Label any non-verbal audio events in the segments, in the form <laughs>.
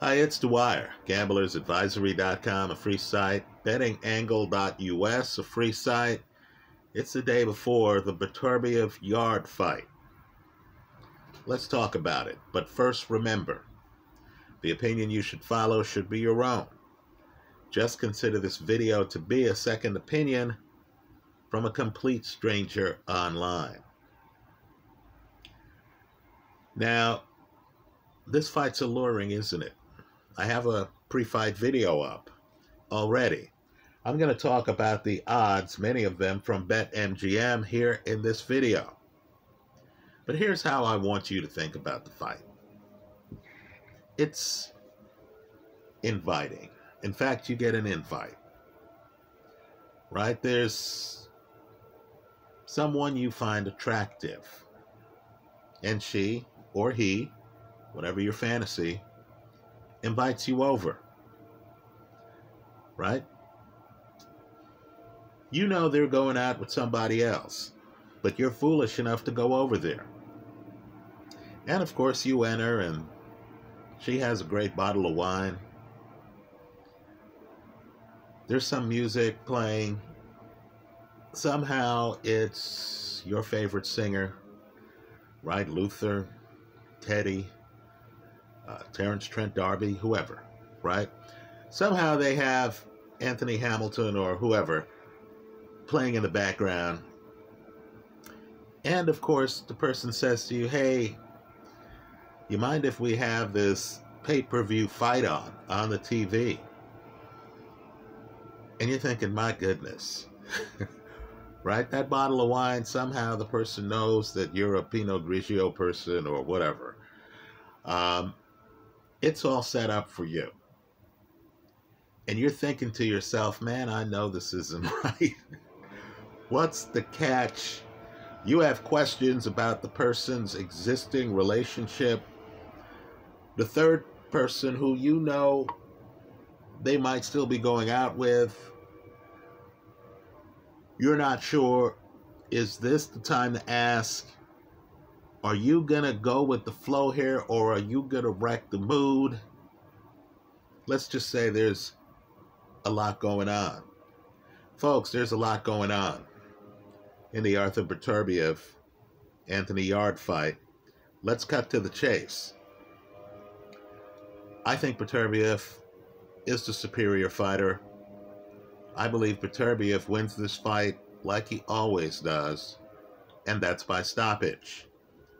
Hi, it's Dwyer, gamblersadvisory.com, a free site, bettingangle.us, a free site. It's the day before the Beterbiev Yarde fight. Let's talk about it, but first remember, the opinion you should follow should be your own. Just consider this video to be a second opinion from a complete stranger online. Now, this fight's alluring, isn't it? I have a pre-fight video up already. I'm going to talk about the odds, many of them from BetMGM here in this video. But here's how I want you to think about the fight. It's inviting. In fact, you get an invite. Right? There's someone you find attractive. And she or he, whatever your fantasy, invites you over. Right? You know they're going out with somebody else, but you're foolish enough to go over there. And of course, you enter, and she has a great bottle of wine. There's some music playing. Somehow it's your favorite singer, right? Luther, Teddy, uh, Terence Trent D'Arby, whoever, right? Somehow they have Anthony Hamilton or whoever playing in the background. And of course, the person says to you, hey, you mind if we have this pay per view fight on, on the TV? And you're thinking, my goodness, <laughs> right? That bottle of wine, somehow the person knows that you're a Pinot Grigio person or whatever. Um, it's all set up for you. And you're thinking to yourself, man, I know this isn't <laughs> right. What's the catch? You have questions about the person's existing relationship. The third person who you know they might still be going out with. You're not sure, is this the time to ask? Are you going to go with the flow here or are you going to wreck the mood? Let's just say there's a lot going on. Folks, there's a lot going on in the Arthur Beterbiev Anthony Yarde fight. Let's cut to the chase. I think Beterbiev is the superior fighter. I believe Beterbiev wins this fight like he always does, and that's by stoppage.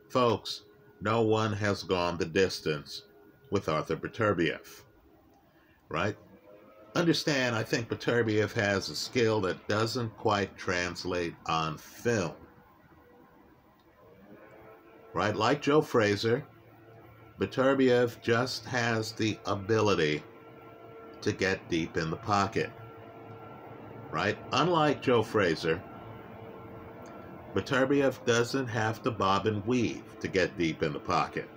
Folks, no one has gone the distance with Arthur Beterbiev. Right? Understand, I think Beterbiev has a skill that doesn't quite translate on film. Right? Like Joe Frazier, Beterbiev just has the ability to get deep in the pocket. Right? Unlike Joe Beterbiev doesn't have to bob and weave to get deep in the pocket.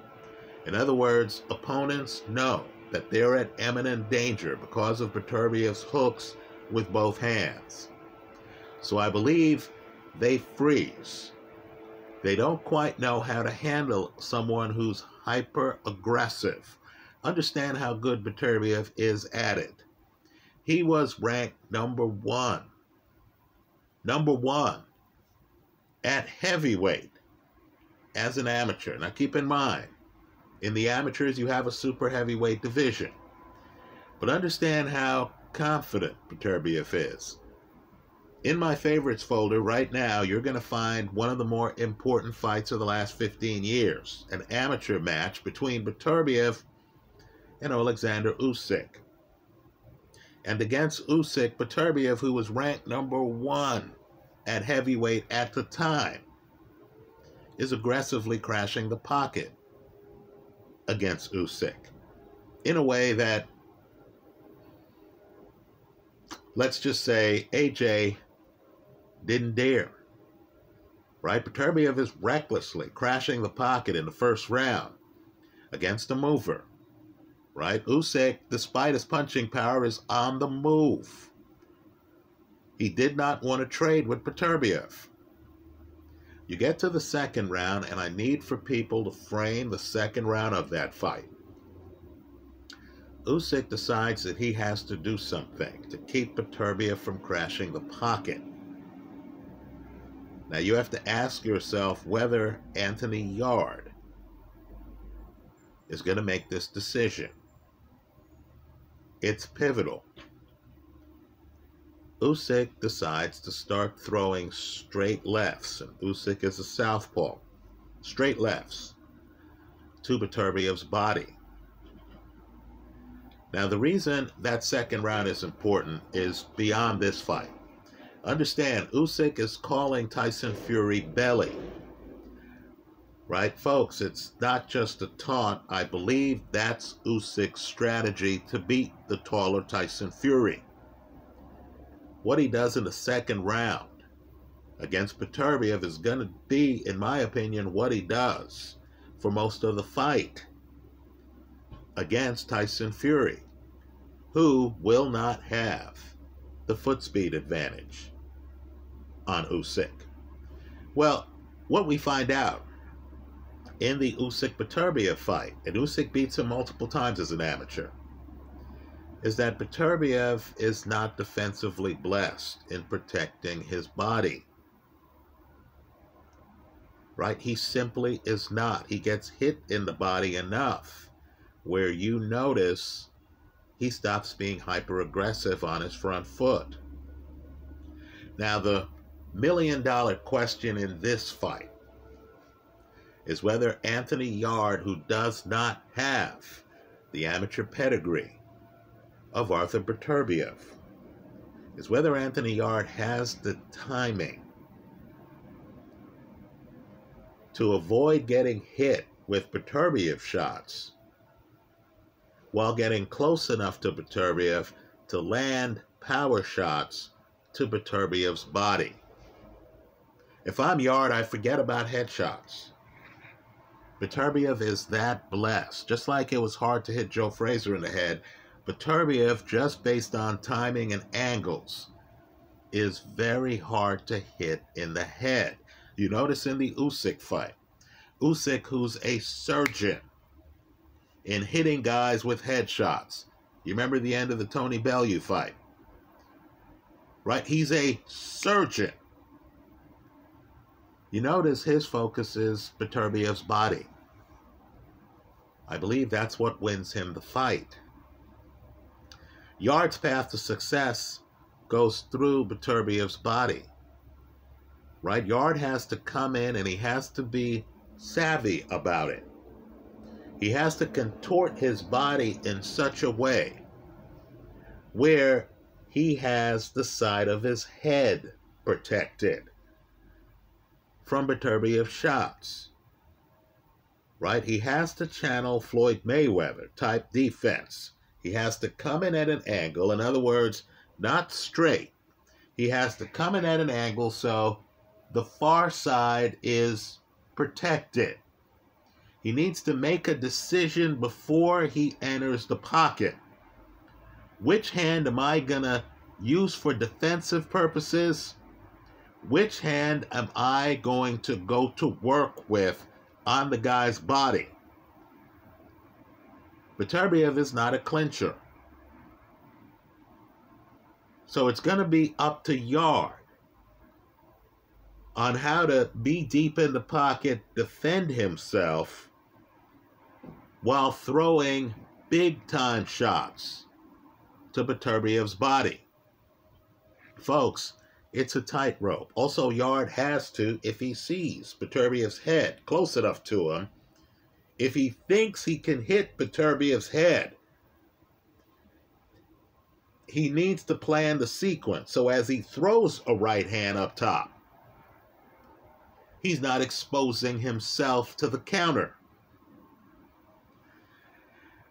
In other words, opponents know that they're at imminent danger because of Beterbiev's hooks with both hands. So I believe they freeze. They don't quite know how to handle someone who's hyper aggressive. Understand how good Beterbiev is at it. He was ranked number one. Number one at heavyweight as an amateur. Now keep in mind, in the amateurs you have a super heavyweight division. But understand how confident Beterbiev is. In my favorites folder right now, you're going to find one of the more important fights of the last 15 years, an amateur match between Beterbiev and Alexander Usyk. And against Usyk, Beterbiev, who was ranked number one at heavyweight at the time is aggressively crashing the pocket against Usyk in a way that, let's just say, AJ didn't dare. Right? Beterbiev is recklessly crashing the pocket in the first round against a mover. Right? Usyk, despite his punching power, is on the move. He did not want to trade with Beterbiev. You get to the second round, and I need for people to frame the second round of that fight. Usyk decides that he has to do something to keep Beterbiev from crashing the pocket. Now you have to ask yourself whether Anthony Yarde is going to make this decision. It's pivotal. Usyk decides to start throwing straight lefts, Usyk is a southpaw. Straight lefts to Beterbiev's body. Now, the reason that second round is important is beyond this fight. Understand, Usyk is calling Tyson Fury belly. Right, folks? It's not just a taunt. I believe that's Usyk's strategy to beat the taller Tyson Fury. What he does in the second round against Beterbiev is going to be, in my opinion, what he does for most of the fight against Tyson Fury, who will not have the foot speed advantage on Usyk. Well, what we find out in the Usyk Beterbiev fight, and Usyk beats him multiple times as an amateur, is that Beterbiev is not defensively blessed in protecting his body. Right? He simply is not. He gets hit in the body enough where you notice he stops being hyper aggressive on his front foot. Now, the million dollar question in this fight is whether Anthony Yarde, who does not have the amateur pedigree of Arthur Beterbiev, is whether Anthony Yarde has the timing to avoid getting hit with Beterbiev shots while getting close enough to Beterbiev to land power shots to Beterbiev's body. If I'm Yarde, I forget about headshots. Beterbiev is that blessed. Just like it was hard to hit Joe Frazier in the head, Beterbiev, just based on timing and angles, is very hard to hit in the head. You notice in the Usyk fight, Usyk, who's a surgeon, in hitting guys with headshots. You remember the end of the Tony Bellew fight? Right? He's a surgeon. You notice his focus is Beterbiev's body. I believe that's what wins him the fight. Yarde's path to success goes through Beterbiev's body. Right? Yarde has to come in and he has to be savvy about it. He has to contort his body in such a way where he has the side of his head protected from Beterbiev shots. Right? He has to channel Floyd Mayweather type defense. He has to come in at an angle. In other words, not straight. He has to come in at an angle so the far side is protected. He needs to make a decision before he enters the pocket. Which hand am I going to use for defensive purposes? Which hand am I going to go to work with on the guy's body? Beterbiev is not a clincher. So it's going to be up to Yarde on how to be deep in the pocket, defend himself, while throwing big time shots to Beterbiev's body. Folks, it's a tightrope. Also, Yarde has to, if he sees Beterbiev's head close enough to him, if he thinks he can hit Beterbiev's head, he needs to plan the sequence so as he throws a right hand up top, he's not exposing himself to the counter.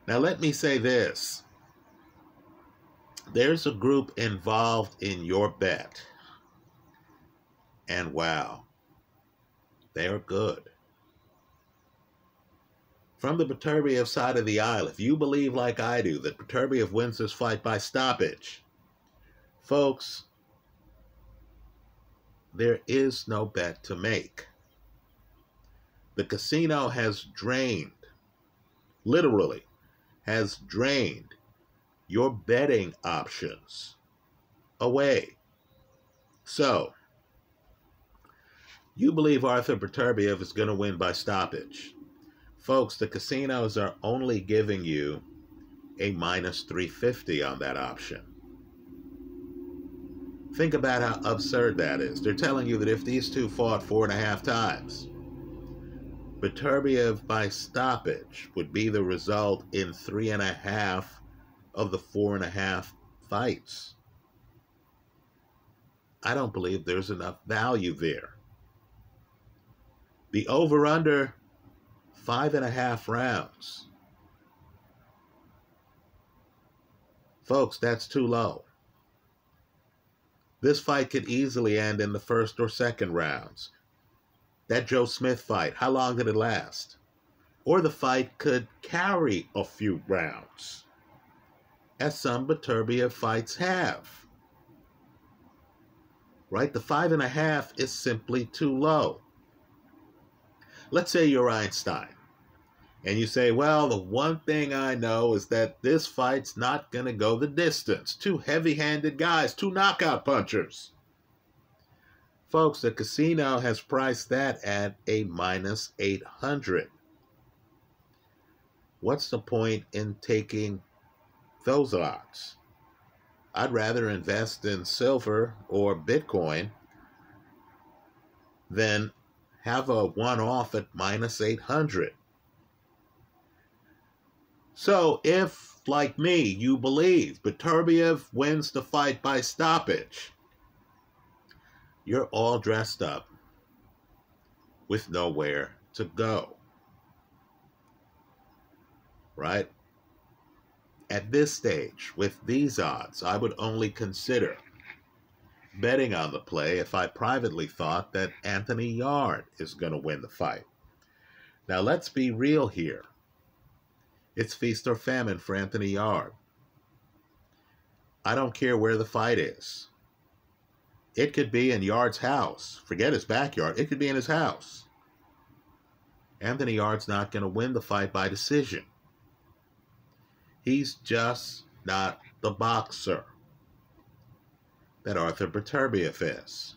Now, let me say this there's a group involved in your bet. And wow, they're good. From the Beterbiev side of the aisle, if you believe like I do that Beterbiev wins this fight by stoppage, folks, there is no bet to make. The casino has drained, literally, has drained your betting options away. So, you believe Arthur Beterbiev is going to win by stoppage. Folks, the casinos are only giving you a minus 350 on that option. Think about how absurd that is. They're telling you that if these two fought four and a half times, Beterbiev by stoppage would be the result in three and a half of the four and a half fights. I don't believe there's enough value there. The over under five and a half rounds. Folks, that's too low. This fight could easily end in the first or second rounds. That Joe Smith fight, how long did it last? Or the fight could carry a few rounds, as some Beterbiev fights have. Right? The five and a half is simply too low. Let's say you're Einstein and you say, well, the one thing I know is that this fight's not going to go the distance. Two heavy handed guys, two knockout punchers. Folks, the casino has priced that at a minus 800. What's the point in taking those odds? I'd rather invest in silver or Bitcoin than have a one off at minus 800. So if, like me, you believe Beterbiev wins the fight by stoppage, you're all dressed up with nowhere to go. Right? At this stage, with these odds, I would only consider betting on the play if I privately thought that Anthony Yarde is going to win the fight. Now, let's be real here. It's feast or famine for Anthony Yarde. I don't care where the fight is. It could be in Yarde's house. Forget his backyard. It could be in his house. Anthony Yarde's not going to win the fight by decision. He's just not the boxer that Arthur Beterbiev is.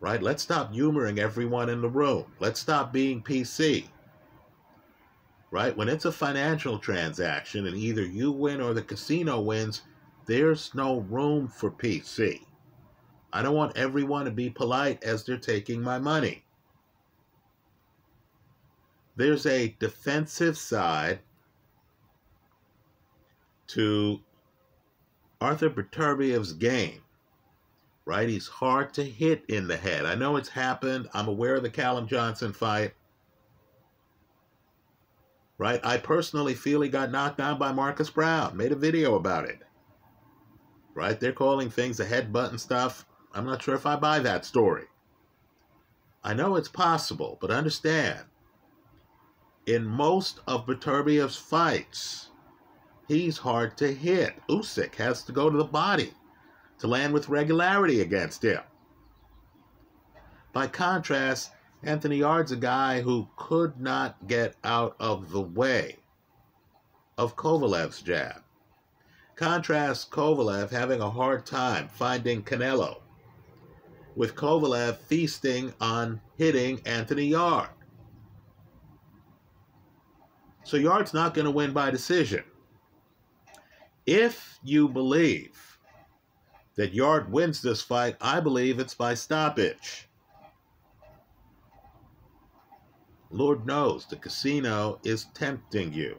Right? Let's stop humoring everyone in the room. Let's stop being PC right? When it's a financial transaction and either you win or the casino wins, there's no room for PC. I don't want everyone to be polite as they're taking my money. There's a defensive side to Arthur Beterbiev's game, right? He's hard to hit in the head. I know it's happened. I'm aware of the Callum Johnson fight right? I personally feel he got knocked down by Marcus Browne. Made a video about it. Right? They're calling things a headbutt and stuff. I'm not sure if I buy that story. I know it's possible, but understand, in most of Beterbiev's fights, he's hard to hit. Usyk has to go to the body to land with regularity against him. By contrast, Anthony Yarde's a guy who could not get out of the way of Kovalev's jab. Contrast Kovalev having a hard time finding Canelo, with Kovalev feasting on hitting Anthony Yarde. So Yarde's not going to win by decision. If you believe that Yarde wins this fight, I believe it's by stoppage. Lord knows the casino is tempting you,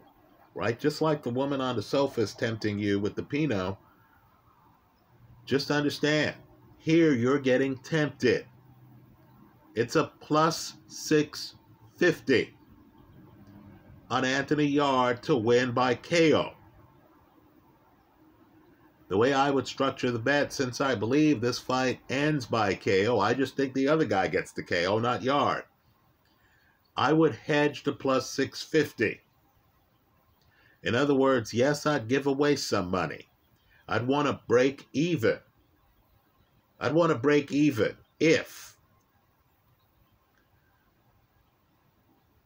right? Just like the woman on the sofa is tempting you with the Pinot. Just understand, here you're getting tempted. It's a plus 650 on Anthony Yarde to win by KO. The way I would structure the bet, since I believe this fight ends by KO, I just think the other guy gets the KO, not Yarde. I would hedge to plus 650. In other words, yes, I'd give away some money. I'd want to break even. I'd want to break even if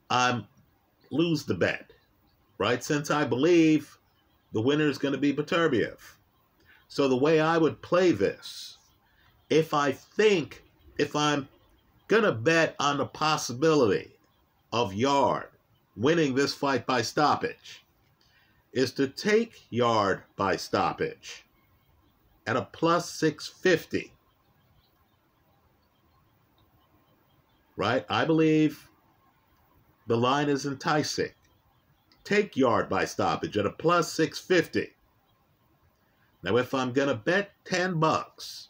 I lose the bet, right? Since I believe the winner is going to be Beterbiev. So the way I would play this, if I think, if I'm going to bet on the possibility of Yarde winning this fight by stoppage, is to take Yarde by stoppage at a plus 650. Right? I believe the line is enticing. Take Yarde by stoppage at a plus 650. Now, if I'm going to bet 10 bucks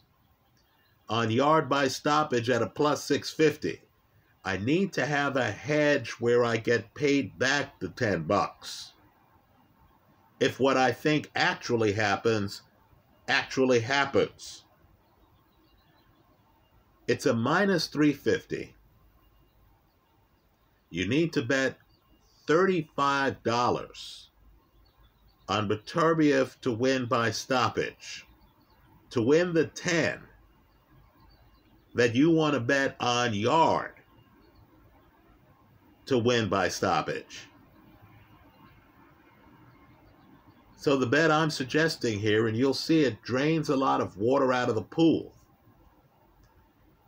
on Yarde by stoppage at a plus 650, I need to have a hedge where I get paid back the 10 bucks. If what I think actually happens actually happens. It's a minus 350. You need to bet $35 on Beterbiev to win by stoppage. To win the 10 that you want to bet on Yarde to win by stoppage. So the bet I'm suggesting here, and you'll see it drains a lot of water out of the pool,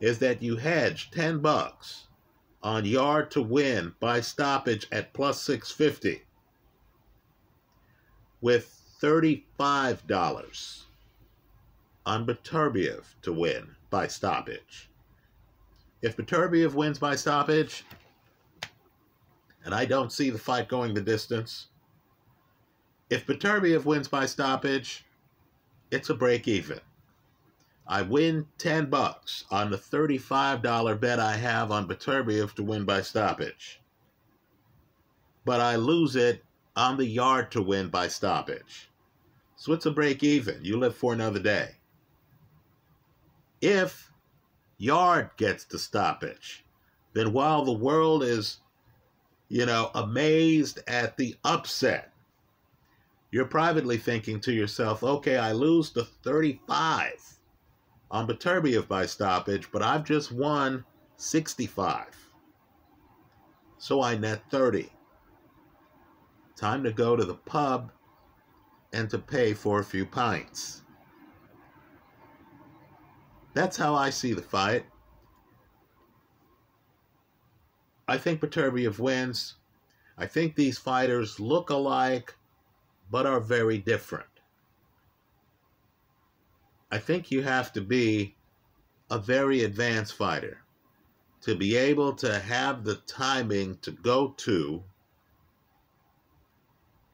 is that you hedge 10 bucks on Yarde to win by stoppage at plus 650 with $35 on Beterbiev to win by stoppage. If Beterbiev wins by stoppage, and I don't see the fight going the distance, if Beterbiev wins by stoppage, it's a break even. I win 10 bucks on the $35 bet I have on Beterbiev to win by stoppage. But I lose it on the Yarde to win by stoppage. So it's a break even. You live for another day. If Yarde gets the stoppage, then while the world is, you know, amazed at the upset, you're privately thinking to yourself, okay, I lose the 35 on Beterbiev by stoppage, but I've just won 65. So I net 30. Time to go to the pub and to pay for a few pints. That's how I see the fight. I think Beterbiev wins. I think these fighters look alike but are very different. I think you have to be a very advanced fighter to be able to have the timing to go to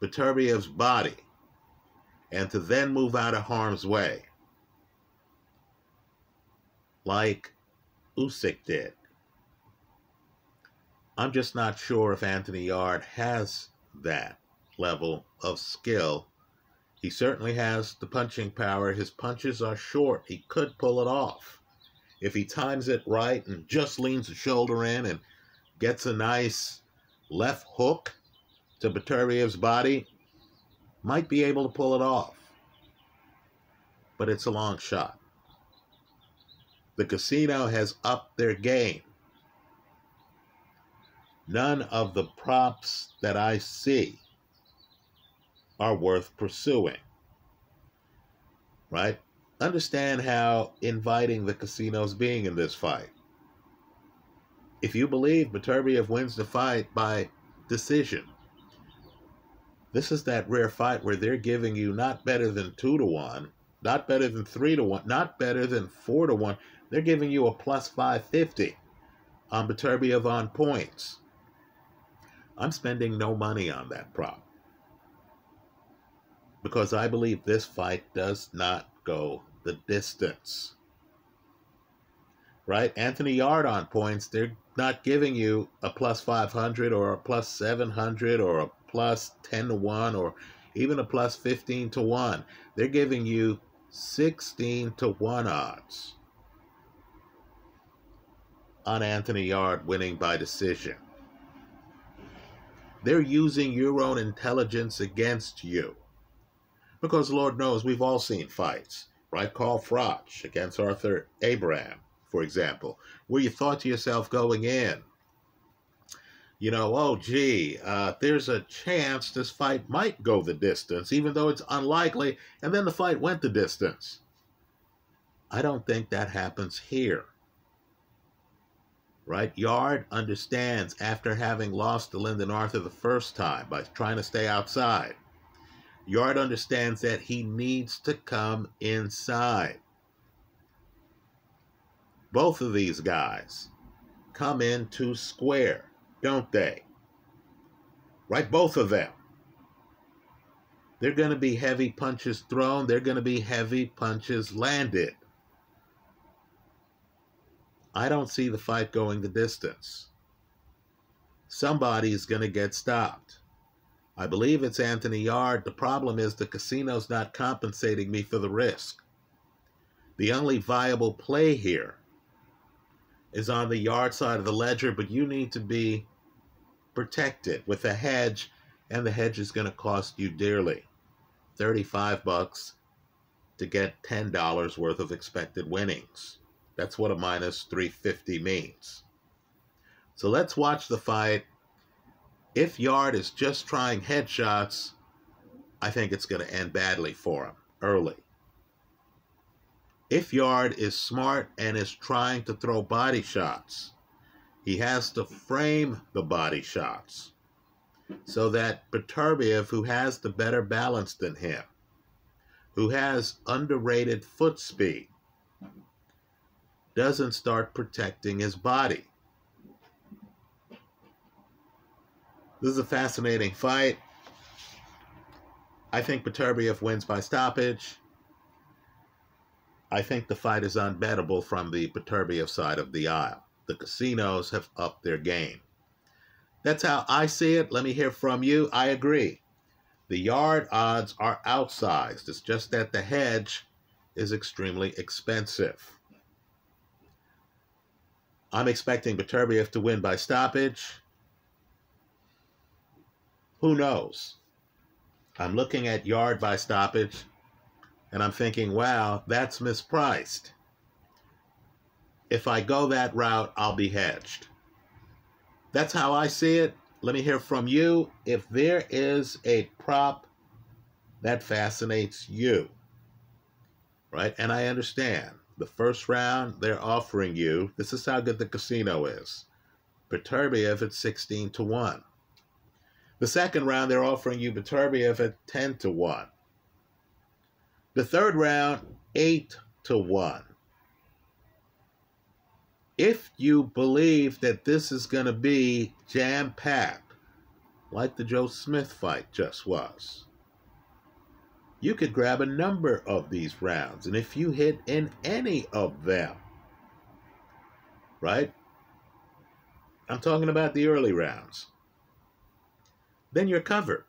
Beterbiev's body and to then move out of harm's way like Usyk did. I'm just not sure if Anthony Yarde has that level of skill. He certainly has the punching power. His punches are short. He could pull it off. If he times it right and just leans the shoulder in and gets a nice left hook to Beterbiev's body, might be able to pull it off. But it's a long shot. The casino has upped their game. None of the props that I see are worth pursuing. Right? Understand how inviting the casino's being in this fight. If you believe Beterbiev wins the fight by decision, this is that rare fight where they're giving you not better than two to one, not better than three to one, not better than four to one. They're giving you a plus 550 on Beterbiev on points. I'm spending no money on that prop because I believe this fight does not go the distance. Right? Anthony Yarde on points, they're not giving you a plus 500 or a plus 700 or a plus 10 to 1 or even a plus 15 to 1. They're giving you 16 to 1 odds on Anthony Yarde winning by decision. They're using your own intelligence against you. Because Lord knows we've all seen fights, right? Carl Froch against Arthur Abraham, for example, where you thought to yourself going in, you know, oh, gee, uh, there's a chance this fight might go the distance, even though it's unlikely, and then the fight went the distance. I don't think that happens here. Right? Yarde understands after having lost to Lyndon Arthur the first time by trying to stay outside. Yarde understands that he needs to come inside. Both of these guys come in too square, don't they? Right? Both of them. They're going to be heavy punches thrown, they're going to be heavy punches landed. I don't see the fight going the distance. Somebody's going to get stopped. I believe it's Anthony Yarde. The problem is the casino's not compensating me for the risk. The only viable play here is on the Yarde side of the ledger, but you need to be protected with a hedge, and the hedge is going to cost you dearly. 35 bucks to get $10 worth of expected winnings. That's what a minus 350 means. So let's watch the fight. If Yarde is just trying headshots, I think it's going to end badly for him early. If Yarde is smart and is trying to throw body shots, he has to frame the body shots so that Beterbiev, who has the better balance than him, who has underrated foot speed, doesn't start protecting his body. This is a fascinating fight. I think Beterbiev wins by stoppage. I think the fight is unbettable from the Beterbiev side of the aisle. The casinos have upped their game. That's how I see it. Let me hear from you. I agree. The Yarde odds are outsized. It's just that the hedge is extremely expensive. I'm expecting Beterbiev to win by stoppage. Who knows? I'm looking at Yarde by stoppage and I'm thinking, wow, that's mispriced. If I go that route, I'll be hedged. That's how I see it. Let me hear from you. If there is a prop that fascinates you, right? And I understand the first round, they're offering you, this is how good the casino is. Beterbiev at 16 to 1. The second round, they're offering you Beterbiev at 10 to 1. The third round, 8 to 1. If you believe that this is going to be jam packed, like the Joe Smith fight just was, you could grab a number of these rounds. And if you hit in any of them, right? I'm talking about the early rounds. Then you're covered.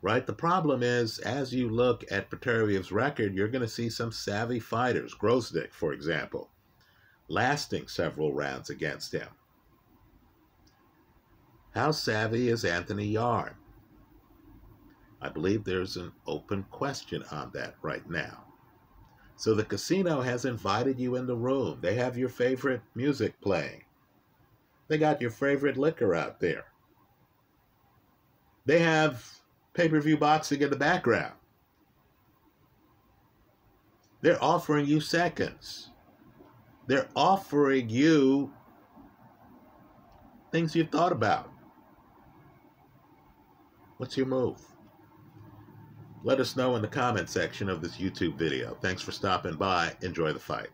Right? The problem is, as you look at Beterbiev's record, you're going to see some savvy fighters, Gvozdyk, for example, lasting several rounds against him. How savvy is Anthony Yarde? I believe there's an open question on that right now. So the casino has invited you in the room. They have your favorite music playing. They got your favorite liquor out there. They have pay per view boxing in the background. They're offering you seconds. They're offering you things you've thought about. What's your move? Let us know in the comment section of this YouTube video. Thanks for stopping by. Enjoy the fight.